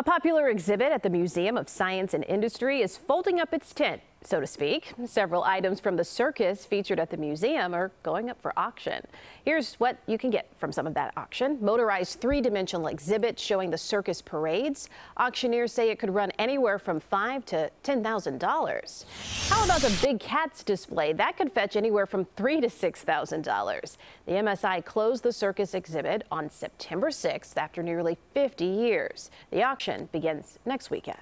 A popular exhibit at the Museum of Science and Industry is folding up its tent, so to speak. Several items from the circus featured at the museum are going up for auction. Here's what you can get from some of that auction. Motorized three-dimensional exhibit showing the circus parades. Auctioneers say it could run anywhere from five to $10,000. How about the big cats display? That could fetch anywhere from three to $6,000. The MSI closed the circus exhibit on September 6th after nearly 50 years. The auction begins next weekend.